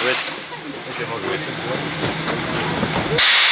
Gut. Ist